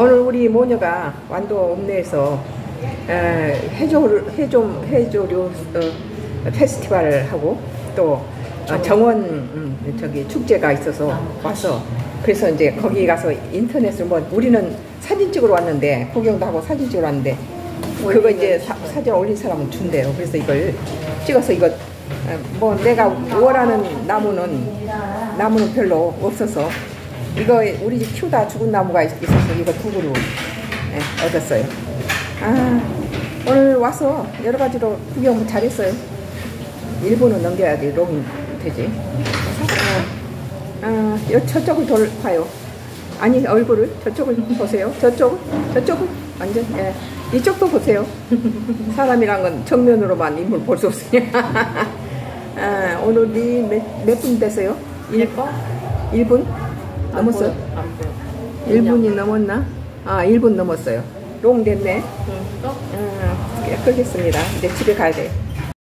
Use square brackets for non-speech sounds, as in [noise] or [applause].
오늘 우리 모녀가 완도 읍내에서 에, 해조 해조 해조류 어, 페스티벌을 하고 또 어, 정원 음, 저기 축제가 있어서 와서 그래서 이제 거기 가서 인터넷으로 뭐 우리는 사진 찍으러 왔는데 구경도 하고 사진 찍으러 왔는데 그거 이제 사, 사진 올린 사람은 준대요. 그래서 이걸 찍어서 이거 어, 뭐 내가 원하는 나무는 나무는 별로 없어서 이거 우리 집 키우다 죽은 나무가 있- 있어서 이거 두 그루 예, 얻었어요. 아 오늘 와서 여러 가지로 구경 잘했어요. 일본은 넘겨야지 롱이 되지. 아, 아, 여, 저쪽을 돌 봐요. 아니 얼굴을 저쪽을 [laughs] 보세요. 저쪽 저쪽을 완전 예. 이쪽도 보세요. [laughs] 사람이란 건 정면으로만 인물 볼 수 없으니까. [laughs] 아, 오늘이 몇분 됐어요? 일, 예뻐? 1분? 넘었어요? 안 보여. 1분이 넘었나? 아, 1분 넘었어요. 롱 됐네. 응, 또? 아, 끄겠습니다. 이제 집에 가야 돼.